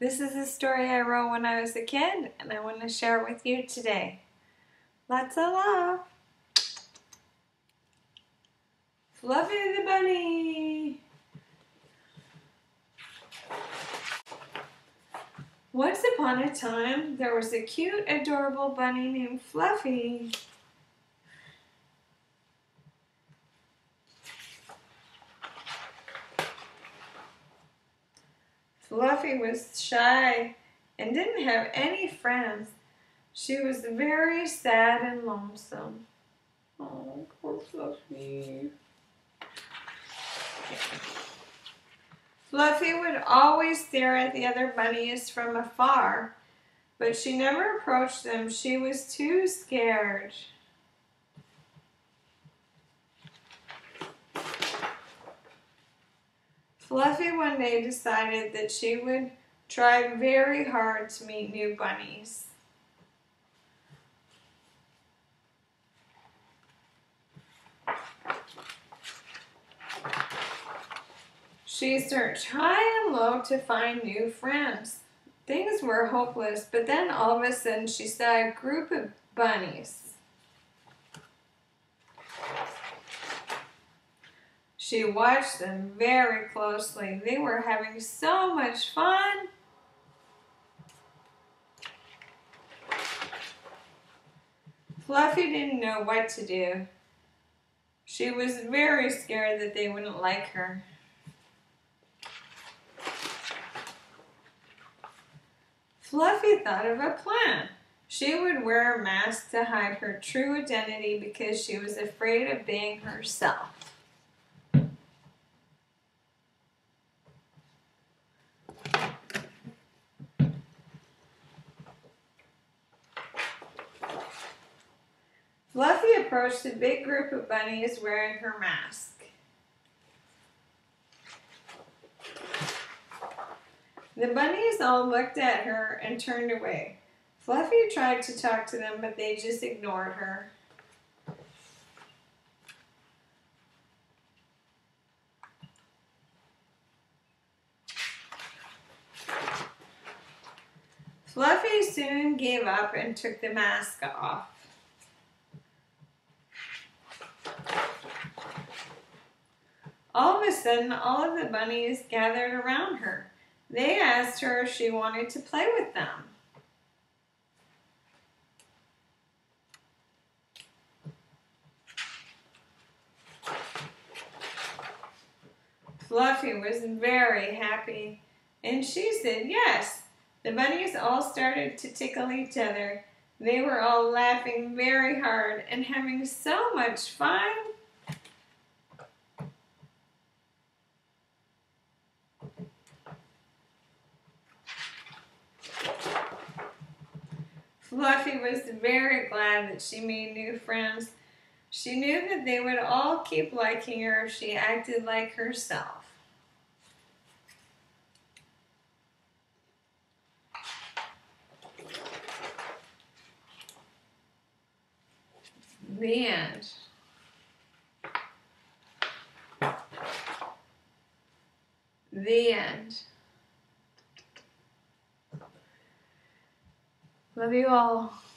This is a story I wrote when I was a kid, and I want to share it with you today. Lots of love. Fluffy the Bunny. Once upon a time, there was a cute, adorable bunny named Fluffy. Fluffy was shy and didn't have any friends. She was very sad and lonesome. Oh, poor Fluffy. Fluffy would always stare at the other bunnies from afar, but she never approached them. She was too scared. Fluffy one day decided that she would try very hard to meet new bunnies. She searched high and low to find new friends. Things were hopeless, but then all of a sudden she saw a group of bunnies. She watched them very closely. They were having so much fun. Fluffy didn't know what to do. She was very scared that they wouldn't like her. Fluffy thought of a plan. She would wear a mask to hide her true identity because she was afraid of being herself. Fluffy approached a big group of bunnies wearing her mask. The bunnies all looked at her and turned away. Fluffy tried to talk to them, but they just ignored her. Fluffy soon gave up and took the mask off. All of a sudden, all of the bunnies gathered around her. They asked her if she wanted to play with them. Fluffy was very happy, and she said yes. The bunnies all started to tickle each other. They were all laughing very hard and having so much fun. Fluffy was very glad that she made new friends. She knew that they would all keep liking her if she acted like herself. The end. The end. Love you all.